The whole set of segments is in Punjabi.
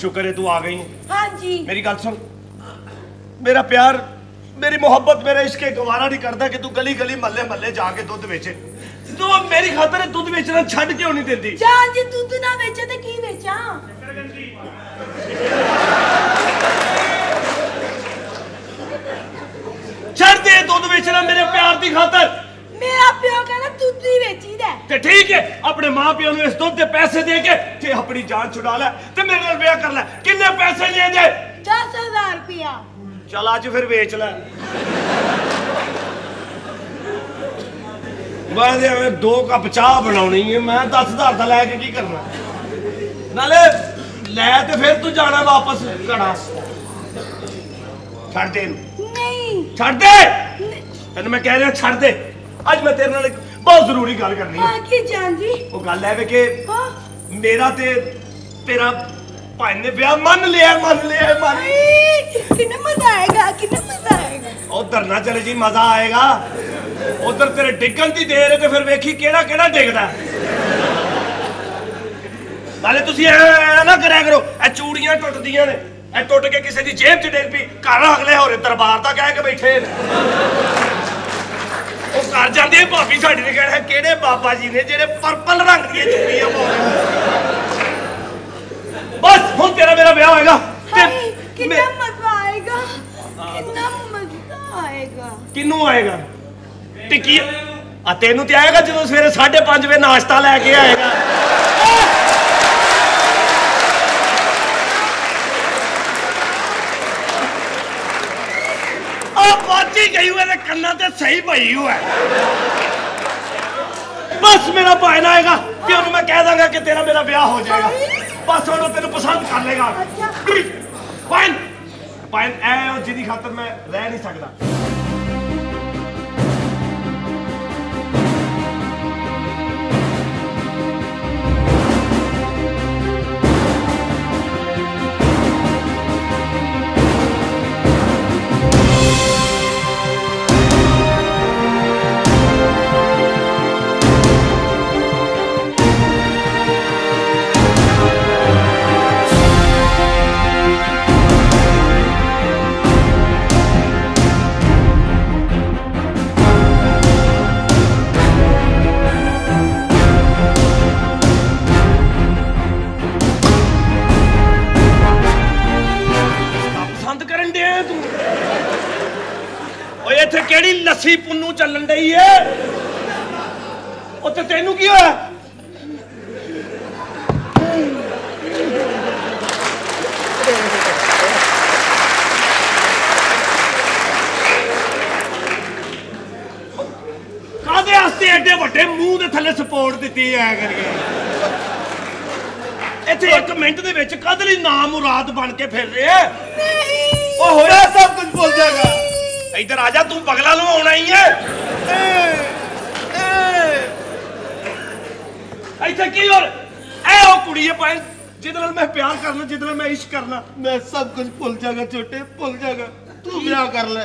ਸ਼ੁਕਰ ਹੈ ਤੂੰ ਆ ਗਈ। ਹਾਂਜੀ। ਮੇਰੀ ਗੱਲ ਸੁਣ। ਮੇਰਾ ਪਿਆਰ ਮੇਰੀ ਮੁਹੱਬਤ ਮੇਰਾ ਇਸ਼ਕ ਗਵਾਰਾ ਨਹੀਂ ਕਰਦਾ ਕਿ ਤੂੰ ਗਲੀ ਗਲੀ ਮੱਲੇ ਮੱਲੇ ਜਾ ਕੇ ਦੁੱਧ ਵੇਚੇ। ਤੂੰ ਮੇਰੀ ਖਾਤਰ ਦੁੱਧ ਵੇਚਣਾ ਛੱਡ ਕਿਉਂ ਨਹੀਂ ਦਿੰਦੀ? ਜਾਨ ਜੀ ਦੁੱਧ ਨਾ ਵੇਚੇ ਤੇ ਕੀ ਵੇਚਾਂ? ਛੱਡ ਦੇ ਦੁੱਧ ਵੇਚਣਾ ਮੇਰੇ ਪਿਆਰ ਦੀ ਖਾਤਰ ਮੇਰਾ ਪਿਓ ਕਹਿੰਦਾ ਦੁੱਧ ਹੀ ਵੇਚੀਦਾ ਹੈ। ਤੇ ਠੀਕ ਹੈ ਆਪਣੇ ਮਾਪਿਆਂ ਨੂੰ ਇਸ ਦੁੱਧ ਦੇ ਪੈਸੇ ਦੇ ਕੇ ਤੇ ਆਪਣੀ ਜਾਨ ਛੁਡਾ ਲੈ ਤੇ ਮੇਰੇ ਨਾਲ ਵਿਆਹ ਕਰ ਲੈ। ਕਿੰਨੇ ਪੈਸੇ ਲੈ ਦੇ 10000 ਰੁਪਇਆ। ਚਲ ਅੱਜ ਫਿਰ ਵੇਚ ਲੈ। ਮੈਂ ਤੇ ਐਵੇਂ ਦੋ ਕੱਪ ਚਾਹ ਬਣਾਉਣੀ ਹੈ ਮੈਂ 10000 ਦਾ ਲੈ ਕੇ ਕੀ ਕਰਨਾ? ਨਾਲੇ ਲੈ ਤੇ ਫਿਰ ਤੂੰ ਜਾਣਾ ਵਾਪਸ ਘੜਾ ਛੱਡ ਦੇ ਨਹੀਂ। ਛੱਡ ਦੇ! ਤੈਨੂੰ ਮੈਂ ਕਹਿ ਰਿਹਾ ਛੱਡ ਦੇ। ਅੱਜ ਮੈਂ ਤੇਰੇ ਨਾਲ ਇੱਕ ਬਹੁਤ ਜ਼ਰੂਰੀ ਗੱਲ ਕਰਨੀ ਹੈ। ਹਾਂ ਕੀ ਜਾਨ ਜੀ? ਉਹ ਗੱਲ ਹੈ ਵੇ ਕਿ ਮੇਰਾ ਤੇ ਤੇਰਾ ਭਾਈ ਨੇ ਵਿਆਹ ਮੰਨ ਲਿਆ ਮੰਨ ਲਿਆ ਮੰਨ ਕਿੰਨਾ ਮਜ਼ਾ ਆਏਗਾ ਕਿੰਨਾ ਮਜ਼ਾ ਆਏਗਾ। ਉਧਰ ਨਾ ਚਲੇ ਜੀ ਮਜ਼ਾ ਆਏਗਾ। ਉਧਰ ਤੇਰੇ ਡਿੱਗਣ ਦੀ ਦੇਰ ਹੈ ਤੇ ਫਿਰ ਵੇਖੀ ਕਿਹੜਾ ਕਿਹੜਾ ਡਿੱਗਦਾ ਨਾਲੇ ਤੁਸੀਂ ਐ ਐ ਨਾ ਕਰਿਆ ਕਰੋ ਇਹ ਚੂੜੀਆਂ ਟੁੱਟਦੀਆਂ ਨੇ। ਇਹ ਟੁੱਟ ਕੇ ਕਿਸੇ ਦੀ ਜੇਬ 'ਚ ਡਿੱਗ ਪਈ। ਘਰ ਅਗਲੇ ਹੋਰੇ ਦਰਬਾਰ ਦਾ ਕਹਿ ਕੇ ਬੈਠੇ ਨੇ। ਘਰ ਜਾਂਦੇ ਆ, ਭਾਬੀ ਸਾਡੀ ਨੇ ਕਹਿਣਾ ਕਿਹੜੇ ਬਾਬਾ ਜੀ ਨੇ ਜਿਹੜੇ ਪਰਪਲ ਰੰਗ ਦੀਆਂ ਚੂੜੀਆਂ ਪਾਉਂਦੇ ਬਸ ਹੁਣ ਤੇਰਾ ਮੇਰਾ ਵਿਆਹ ਹੋਏਗਾ। ਹਾਏ ਕਿੰਨਾ ਮਜ਼ਾ ਆਏਗਾ ਕਿੰਨਾ ਮਜ਼ਾ ਆਏਗਾ। ਕਿੰਨੂੰ ਆਏਗਾ? ਟਿੱਕੀ ਆ ਤੈਨੂੰ ਤੇ ਆਏਗਾ ਜਦੋਂ ਸਵੇਰੇ 5:30 ਵਜੇ ਨਾਸ਼ਤਾ ਲੈ ਕੇ ਆਏਗਾ। ਬਾਜੀ ਗਈ ਹੋਏ ਤੇ ਕੰਨਾਂ ਤੇ ਸਹੀ ਪਈ ਹੋਇਆ ਬਸ ਮੇਰਾ ਭਾਈ ਨਾ ਆਏਗਾ ਤੇ ਉਹਨੂੰ ਮੈਂ ਕਹਿ ਦਾਂਗਾ ਕਿ ਤੇਰਾ ਮੇਰਾ ਵਿਆਹ ਹੋ ਜਾਏਗਾ। ਬਸ ਹੁਣ ਉਹ ਤੈਨੂੰ ਪਸੰਦ ਕਰ ਲੇਗਾ। ਪਾਇਨ ਪਾਇਨ ਐ ਉਹ ਉੱਥੇ ਤੈਨੂੰ ਕੀ ਹੋਇਆ? ਕਾਦੇ ਵਾਸਤੇ ਐਡੇ ਵੱਡੇ ਮੂੰਹ ਦੇ ਥੱਲੇ ਸਪੋਰਟ ਦਿੱਤੀ ਐ ਕਰਕੇ ਇੱਥੇ ਇੱਕ ਮਿੰਟ ਦੇ ਵਿੱਚ ਕਦ ਲਈ ਨਾਮ ਮੁਰਾਦ ਬਣ ਕੇ ਫਿਰ ਰਿਹਾ ਨਹੀਂ। ਉਹ ਹੋਇਆ ਸਭ ਕੁਝ ਭੁੱਲ ਜਾਏਗਾ। ਇੱਧਰ ਆ ਜਾ ਤੂੰ ਬਗਲਾ ਨੂੰ ਆਉਣਾ ਹੀ ਹੈ। ਇੱਥੇ ਕੀ ਹੋਰ ਐ ਉਹ ਕੁੜੀ ਹੈ ਭਾਈ ਜਿਹਦੇ ਨਾਲ ਮੈਂ ਪਿਆਰ ਕਰਨਾ ਜਿਹਦੇ ਨਾਲ ਮੈਂ ਇਸ਼ਕ ਕਰਨਾ। ਮੈਂ ਸਭ ਕੁਝ ਭੁੱਲ ਜਾਗਾ ਛੋਟੇ ਭੁੱਲ ਜਾਗਾ। ਤੂੰ ਵਿਆਹ ਕਰ ਲੈ।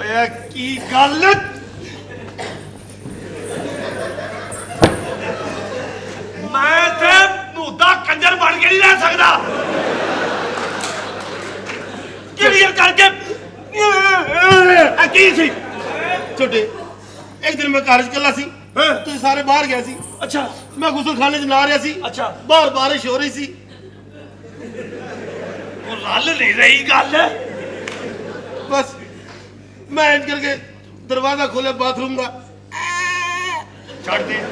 ਓਏ ਕੀ ਗੱਲ? ਮੈਂ ਤੇ ਮੁੱਦਾ ਕੰਜਰ ਬਣ ਕੇ ਨਹੀਂ ਰਹਿ ਸਕਦਾ। ਕਲੀਅਰ ਕਰਕੇ? ਕੀ ਸੀ? ਛੋਟੇ ਇੱਕ ਦਿਨ ਮੈਂ ਕਾਲਜ ਕੱਲਾ ਸੀ। ਤੁਸੀਂ ਸਾਰੇ ਬਾਹਰ ਗਏ ਸੀ। ਅੱਛਾ। ਮੈਂ ਗੁਸਲਖਾਨੇ 'ਚ ਨਹਾ ਰਿਹਾ ਸੀ। ਅੱਛਾ। ਬਾਹਰ ਬਾਰਿਸ਼ ਹੋ ਰਹੀ ਸੀ। ਉਹ ਰਲ ਨਹੀਂ ਰਹੀ ਗੱਲ। ਬਸ ਮੈਂ ਇੰਜ ਕਰਕੇ ਦਰਵਾਜ਼ਾ ਖੋਲਿਆ ਬਾਥਰੂਮ ਦਾ। ਛੱਡ ਦੇ।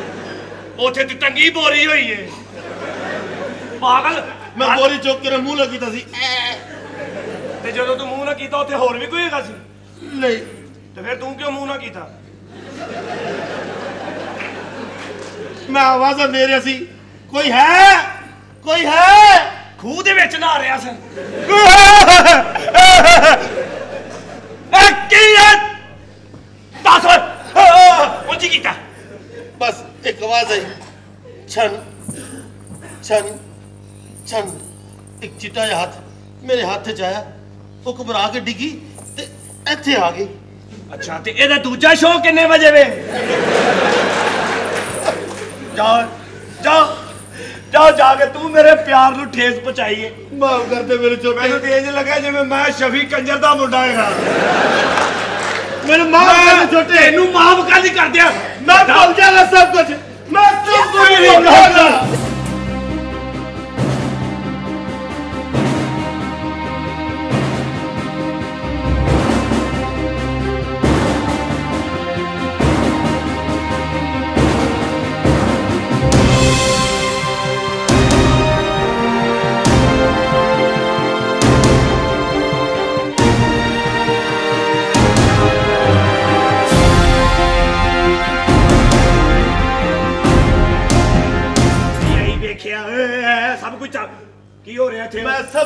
ਉਥੇ ਤੇ ਟੰਗੀ ਬੋਰੀ ਹੋਈ ਏ। ਪਾਗਲ। ਮੈਂ ਬੋਰੀ ਚੁੱਕ ਕੇ ਮੂੰਹ ਲੱਗੀ ਤਾਂ ਸੀ। ਤੇ ਜਦੋਂ ਤੂੰ ਮੂੰਹ ਨਾ ਕੀਤਾ ਉੱਥੇ ਹੋਰ ਵੀ ਕੋਈ ਹੈਗਾ ਸੀ? ਨਹੀਂ। ਤੇ ਫਿਰ ਤੂੰ ਕਿਉਂ ਮੂੰਹ ਨਾ ਕੀਤਾ? ਮੈਂ ਆਵਾਜ਼ਾਂ ਦੇ ਰਿਹਾ ਸੀ ਕੋਈ ਹੈ? ਕੋਈ ਹੈ? ਖੂਹ ਦੇ ਵਿੱਚ ਨਹਾ ਰਿਹਾ ਸੀ। ਕੀ ਹੈ? ਦੱਸ ਉਹ ਕੀ ਕੀਤਾ? ਬਸ ਇੱਕ ਆਵਾਜ਼ ਆਈ। ਛਨ ਛਨ ਛਨ ਇੱਕ ਚਿੱਟਾ ਜਿਹਾ ਹੱਥ ਮੇਰੇ ਹੱਥ 'ਚ ਆਇਆ। ਉਹ ਘਬਰਾ ਕੇ ਡਿੱਗੀ ਤੇ ਇੱਥੇ ਆ ਗਈ। ਅੱਛਾ ਤੇ ਇਹਦਾ ਦੂਜਾ ਸ਼ੋਅ ਕਿੰਨੇ ਵਜੇ ਵੇ? ਜਾ ਜਾ ਜਾ ਜਾ ਕੇ ਤੂੰ ਮੇਰੇ ਪਿਆਰ ਨੂੰ ਠੇਸ ਪਹੁੰਚਾਈਏ। ਮਾਫ ਕਰ ਦੇ ਮੇਰੇ ਛੋਟੇ ਮੈਨੂੰ ਤੇ ਇੰਜ ਲੱਗਾ ਜਿਵੇਂ ਮੈਂ ਸ਼ਫੀ ਕੰਜਰ ਦਾ ਮੁੰਡਾ ਹੈਗਾ ਮੈਨੂੰ ਮਾਫ ਕਰ ਦੇ ਛੋਟੇ ਤੈਨੂੰ ਮਾਫ ਕਾਹਦੀ ਕਰ ਦਿਆਂ ਮੈਂ ਭੁੱਲ ਜਾਣਾ ਸਭ ਕੁਝ। ਮੈਂ ਸਭ ਕੁਝ ਭੁੱਲ ਜਾਣਾ।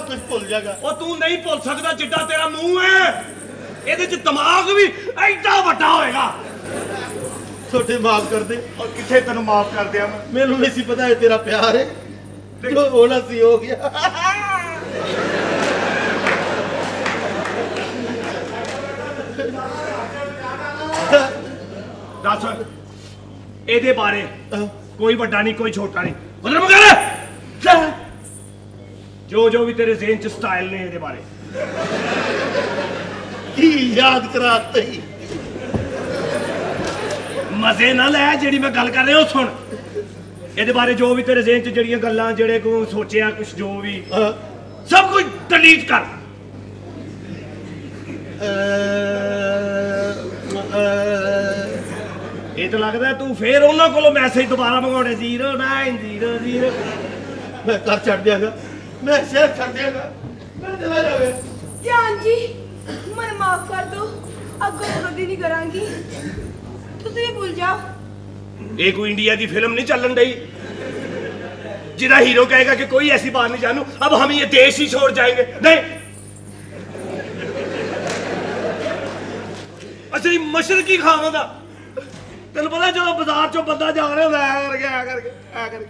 ਕੁਝ ਭੁੱਲ ਜਾਗਾ ਉਹ ਤੂੰ ਨਹੀਂ ਭੁੱਲ ਸਕਦਾ ਜਿੱਡਾ ਤੇਰਾ ਮੂੰਹ ਹੈ। ਇਹਦੇ ਚ ਦਿਮਾਗ ਵੀ ਐਡਾ ਵੱਡਾ ਹੋਏਗਾ। ਛੋਟੇ ਮਾਫ ਕਰ ਦੇ। ਔਰ ਕਿੱਥੇ ਤੈਨੂੰ ਮਾਫ ਕਰ ਦਿਆਂ ਮੈਂ? ਮੈਨੂੰ ਨਹੀਂ ਸੀ ਪਤਾ ਇਹ ਤੇਰਾ ਪਿਆਰ ਹੈ। ਜੋ ਹੋਣਾ ਸੀ ਹੋ ਗਿਆ। ਦੱਸ ਇਹਦੇ ਬਾਰੇ ਕੋਈ ਵੱਡਾ ਨਹੀਂ ਕੋਈ ਛੋਟਾ ਨਹੀਂ। ਮਤਲਬ ਕਰ ਜੋ ਜੋ ਵੀ ਤੇਰੇ ਜ਼ਿਹਨ ਚ ਸਟਾਈਲ ਨੇ ਇਹਦੇ ਬਾਰੇ। ਕੀ ਯਾਦ ਕਰਾਤੇ ਹੀ ਮਜ਼ੇ ਨਾਲ ਲੈ ਜਿਹੜੀ ਮੈਂ ਗੱਲ ਕਰ ਰਿਹਾ ਉਹ ਸੁਣ। ਇਹਦੇ ਬਾਰੇ ਜੋ ਵੀ ਤੇਰੇ ਜ਼ਿਹਨ ਚ ਜਿਹੜੀਆਂ ਗੱਲਾਂ ਜਿਹੜੇ ਕੋ ਸੋਚਿਆ ਕੁਝ ਜੋ ਵੀ ਸਭ ਕੁਝ ਡਿਲੀਟ ਕਰ। ਇਹ ਤਾਂ ਲੱਗਦਾ ਤੂੰ ਫੇਰ ਉਹਨਾਂ ਕੋਲੋਂ ਮੈਸੇਜ ਦੁਬਾਰਾ ਮੰਗਾਉਣੇ 0900 ਮੈਂ ਘਰ ਛੱਡ ਦਿਆਂਗਾ। ਮੈਂ ਸ਼ੇਰ ਕਰ ਦੇਗਾ ਮੈਂ ਚਲਾ ਜਾਵੇ ਧਿਆਨ ਜੀ ਮੈਨੂੰ ਮਾਫ ਕਰ ਦਿਓ ਅੱਗੋਂ ਕਦੀ ਨਹੀਂ ਕਰਾਂਗੀ। ਤੁਸੀਂ ਭੁੱਲ ਜਾਓ। ਇਹ ਕੋਈ ਇੰਡੀਆ ਦੀ ਫਿਲਮ ਨਹੀਂ ਚੱਲਣ ਡਈ? ਜਿਹਦਾ ਹੀਰੋ ਕਹੇਗਾ ਕਿ ਕੋਈ ਐਸੀ ਬਾਤ ਨਹੀਂ ਜਾਣੂ ਅਬ ਹਮ ਇਹ ਦੇਸ਼ ਹੀ ਛੋੜ ਜਾएंगे ਨਹੀਂ। ਅਸੀਂ ਮਸ਼ਰਕੀ ਖਾਵਾਂ ਦਾ? ਤੈਨੂੰ ਪਤਾ ਜਦੋਂ ਬਾਜ਼ਾਰ ਚੋਂ ਬੰਦਾ ਜਾ ਰਿਹਾ ਹੁੰਦਾ ਐ ਕਰਕੇ ਐ ਕਰਕੇ ਐ ਕਰਕੇ।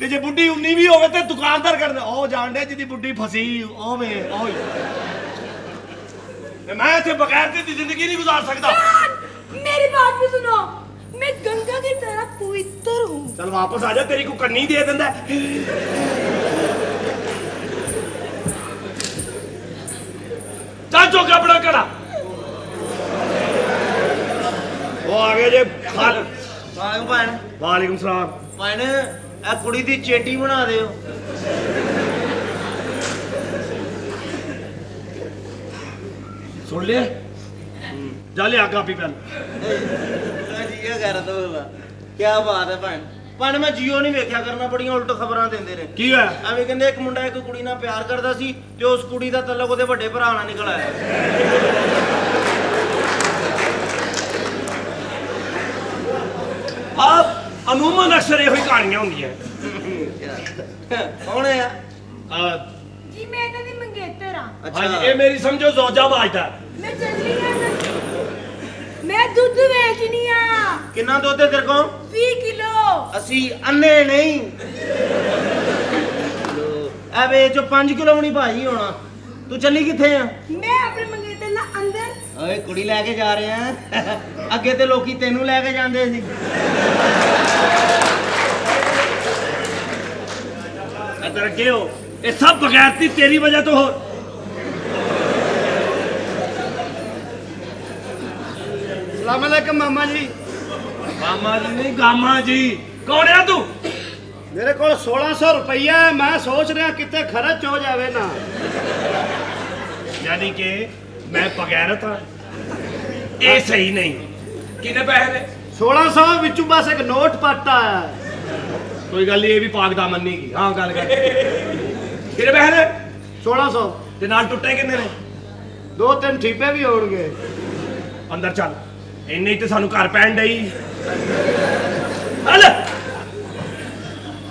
ਤੇ ਜੇ ਬੁੱਢੀ 19 ਵੀ ਹੋਵੇ ਤੇ ਦੁਕਾਨਦਾਰ ਕਰਦਾ ਉਹ ਜਾਣਦੇ ਜਿਹਦੀ ਬੁੱਢੀ ਫਸੀ ਓਵੇਂ ਓਏ। ਤੇ ਮੈਂ ਇੱਥੇ ਬਗੈਰ ਤੇ ਦੀ ਜ਼ਿੰਦਗੀ ਨਹੀਂ گزار ਸਕਦਾ। ਮੇਰੀ ਬਾਤ ਵੀ ਸੁਣੋ। ਮੈਂ ਗੰਗਾ ਦੀ ਤਰ੍ਹਾਂ ਪਵਿੱਤਰ ਹੂੰ। ਚਲ ਵਾਪਸ ਆ ਜਾ ਤੇਰੀ ਕੋ ਕੰਨੀ ਦੇ ਦਿੰਦਾ। ਚਾਚੋ ਕਪੜਾ ਕੜਾ ਉਹ ਆ ਗਏ ਜੇ ਖਾਲ ਵਾਲੇਕੁਮ ਭੈਣ। ਵਾਲੇਕੁਮ ਸਲਾਮ। ਭੈਣ। ਇਹ ਕੁੜੀ ਦੀ ਚੇਟੀ ਬਣਾ ਦਿਓ। ਸੁਣ ਲਿਆ? ਜਾ ਲਿਆ ਕਾਪੀ ਪੈਨ। ਜੀ ਇਹ ਕਰ ਦੋ ਕੀ ਬਾਤ ਹੈ ਭੈਣ। ਭੈਣ ਮੈਂ ਜੀਓ ਨਹੀਂ ਵੇਖਿਆ ਕਰਨਾ ਬੜੀਆਂ ਉਲਟ ਖਬਰਾਂ ਦਿੰਦੇ ਨੇ। ਕੀ ਹੋਇਆ? ਐਵੇਂ ਕਹਿੰਦੇ ਇੱਕ ਮੁੰਡਾ ਇੱਕ ਕੁੜੀ ਨਾਲ ਪਿਆਰ ਕਰਦਾ ਸੀ ਤੇ ਉਸ ਕੁੜੀ ਦਾ ਤਲਕ ਉਹਦੇ ਵੱਡੇ ਭਰਾ ਨਾਲ ਨਿਕਲ ਆਇਆ ਆ ਅਮੂਮਨ ਅਕਸਰ ਇਹੋ ਹੀ ਕਹਾਣੀਆਂ ਹੁੰਦੀਆਂ। ਕੌਣ ਆ ਜੀ ਮੈਂ ਇਹਨਾਂ ਦੀ ਮੰਗੇਤਰ ਆ ਹਾਂਜੀ ਇਹ ਮੇਰੀ ਸਮਝੋ ਜ਼ੋਜਾ ਬਾਜਦਾ ਮੈਂ ਚੱਲੀ ਆ ਮੈਂ ਦੁੱਧ ਵੇਚਣੀ ਆ। ਕਿੰਨਾ ਦੁੱਧ ਹੈ ਤੇਰੇ ਕੋਲ? 20 ਕਿਲੋ। ਅਸੀਂ ਅੰਨੇ ਨਹੀਂ। ਆ ਵੇ ਜੋ 5 ਕਿਲੋ ਨਹੀਂ ਭਾਜੀ ਹੋਣਾ। ਤੂੰ ਚੱਲੀ ਕਿੱਥੇ ਆ? ਮੈਂ ਆਪਣੇ ਮੰਗੇਤਰ ਨਾਲ ਅੰਦਰ। ਓਏ ਕੁੜੀ ਲੈ ਕੇ ਜਾ ਰਹੇ। ਆ ਅੱਗੇ ਤੇ ਲੋਕੀ ਤੈਨੂੰ ਲੈ ਕੇ ਜਾਂਦੇ ਸੀ। ਅੱਗੇ ਹੋ ਇਹ ਸਭ ਬਗੈਰਤੀ ਤੇਰੀ ਵਜ੍ਹਾ ਤੋਂ ਹੋ ਸਲਾਮ ਅਲੈਕਮ ਮਾਮਾ ਜੀ ਮਾਮਾ ਜੀ ਨਹੀਂ ਗਾਮਾ ਜੀ ਕੌਣ ਆ ਤੂੰ ਮੇਰੇ ਕੋਲ 1600 ਰੁਪਈਆ ਹੈ ਮੈਂ ਸੋਚ ਰਿਹਾ ਕਿਤੇ ਖਰਚ ਹੋ ਜਾਵੇ ਨਾ ਯਾਨੀ ਕਿ ਮੈਂ ਬਗੈਰਤ ਹਾਂ ਇਹ ਸਹੀ ਨਹੀਂ ਕਿੰਨੇ ਪੈਸੇ ਨੇ 1600 ਵਿੱਚੋਂ ਬਸ ਇੱਕ ਨੋਟ ਪੱਟ ਆਇਆ। ਹੈ। ਕੋਈ ਗੱਲ ਨਹੀਂ ਇਹ ਵੀ ਪਾਕ ਦਾਮਨ ਨਹੀਂ ਕੀ ਹਾਂ ਗੱਲ ਕਰ। ਕਿੰਨੇ ਪੈਸੇ ਨੇ 1600 ਤੇ ਨਾਲ ਟੁੱਟੇ ਕਿੰਨੇ ਨੇ? ਦੋ ਤਿੰਨ ਠੀਪੇ ਵੀ ਹੋਣਗੇ। ਅੰਦਰ ਚੱਲ। ਇੰਨੇ ਹੀ ਤੇ ਸਾਨੂੰ ਘਰ ਪੈਣ ਡਈ। ਹਲ!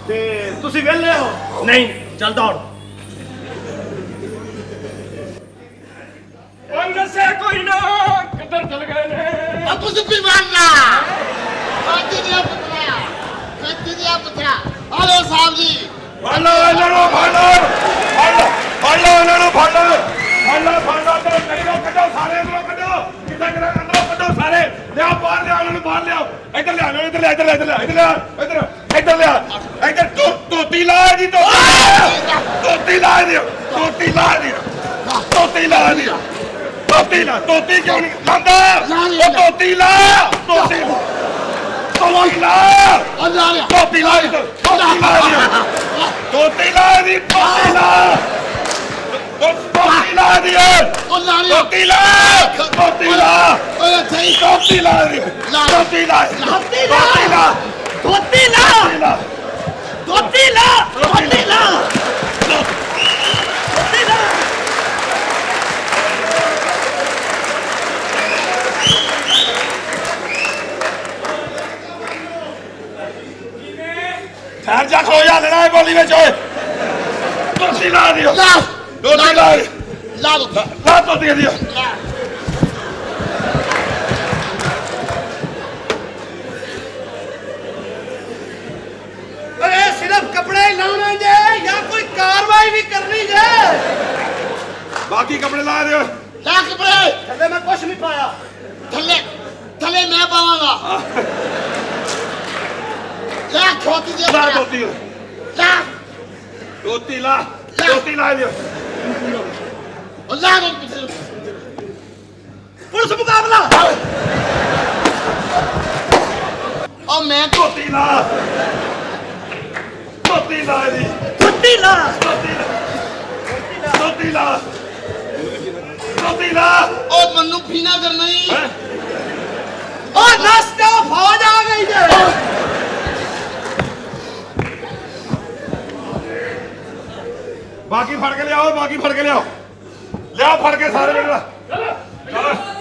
ਤੇ ਤੁਸੀਂ ਵਿਹਲੇ ਹੋ? ਨਹੀਂ ਚੱਲ ਦੌੜ। ਕੋਈ ਨਾ ਕਿੱਧਰ ਚਲ ਗਏ ਨੇ? Aku sepi mana? Mati dia putra. Mati dia putra. Halo Sahib ji. ਫੜ ਲਓ ਇਹਨਾਂ ਨੂੰ ਫੜ ਲਓ। ਫੜ ਲਓ ਫੜ ਲਓ ਇਹਨਾਂ ਨੂੰ ਫੜ ਲਓ। ਫੜ ਲਓ ਫੜ ਲਓ ਤੇ ਕੱਢੋ ਕੱਢੋ ਸਾਰੇ ਅੰਦਰੋਂ ਕੱਢੋ। ਕਿੱਥੇ ਕਿੱਥੇ ਅੰਦਰੋਂ ਕੱਢੋ ਸਾਰੇ। ਲਿਆਓ ਬਾਹਰ ਲਿਆਓ ਉਹਨਾਂ ਨੂੰ ਬਾਹਰ ਲਿਆਓ ਇੱਧਰ ਲਿਆਓ ਇੱਧਰ ਲਿਆ ਇੱਧਰ ਲਿਆ ਇੱਧਰ ਲਿਆ ਇੱਧਰ ਲਿਆ ਇੱਧਰ ਇੱਧਰ ਲਿਆ। ਇੱਧਰ ਤੋਤੀ ਲਾ ਜੀ ਤੋਤੀ ਤੋਤੀ ਲਾ ਦਿਓ ਤੋਤੀ ਲਾ ਦਿਓ ਤੋਤੀ ਲਾ ਦਿਓ ਤੋਤੀ ਲਾ ਤੋਤੀ ਕਿਉਂ ਨਹੀਂ? ਲਾਂਦਾ ਉਹ ਤੋਤੀ ਲਾ ਤੋਤੀ ਲਾ। ਤੋਤੀ ਲਾ ਉਹ ਲਾ ਲਿਆ ਤੋਤੀ ਲਾ ਦਿਓ ਤੋਤੀ ਲਾ ਦਿਓ ਤੋਤੀ ਲਾ ਦੀ ਤੋਤੀ ਲਾ ਤੋਤੀ ਲਾ ਦਿਓ ਉਹ ਲਾ ਲਿਆ ਤੋਤੀ ਲਾ ਤੋਤੀ ਲਾ ਓਏ ਸਹੀ ਤੋਤੀ ਲਾ ਦਿਓ ਤੋਤੀ ਲਾ ਤੋਤੀ ਲਾ ਧੋਤੀ ਲਾ ਤੋਤੀ ਲਾ ਧੋਤੀ ਲਾ ਧੋਤੀ ਲਾ ਧੋਤੀ ਲਾ ਠਹਿਰ ਜਾ ਖੋ ਜਾ ਲੈਣਾ ਹੈ ਬੋਲੀ ਵਿੱਚ ਓਏ ਤੋਤੀ ਲਾ ਦਿਓ ਲਾ ਤੋਤੀ ਲਾ ਲਾ ਦੋ ਲਾ ਤੋਤੀ ਦਿਓ ਲਾ ਓਏ ਸਿਰਫ ਕੱਪੜੇ ਹੀ ਲਾਉਣੇ ਜੇ ਜਾਂ ਕੋਈ ਕਾਰਵਾਈ ਵੀ ਕਰਨੀ ਜੇ ਬਾਕੀ ਕੱਪੜੇ ਲਾ ਦਿਓ ਲਾ ਕਪੜੇ ਥੱਲੇ ਮੈਂ ਕੁਛ ਨਹੀਂ ਪਾਇਆ ਥੱਲੇ ਥੱਲੇ ਮੈਂ ਪਾਵਾਂਗਾ ਲਾ ਖੋਤੀ ਦੇ ਲਾ ਤੋਤੀ ਲਾ ਤੋਤੀ ਲਾ ਤੋਤੀ ਲਾ ਦਿਓ ਉਹ ਲਾ ਦੋ ਪਿੱਛੇ ਪੁਲਿਸ ਮੁਕਾਬਲਾ ਉਹ ਮੈਂ ਤੋਤੀ ਲਾ ਤੋਤੀ ਲਾ ਜੀ ਧੋਤੀ ਲਾ ਤੋਤੀ ਲਾ ਤੋਤੀ ਲਾ ਤੋਤੀ ਲਾ ਉਹ ਮੈਨੂੰ ਪੀਣਾ ਕਰਨਾ ਹੈਂ? ਓ ਨਸਤਾ ਫੌਜ ਆ ਗਈ ਜੇ ਬਾਕੀ ਫੜ ਕੇ ਲਿਆਓ ਬਾਕੀ ਫੜ ਕੇ ਲਿਆਓ। ਲਿਆਓ ਫੜ ਕੇ ਸਾਰੇ ਚਲੋ। ਚਲੋ।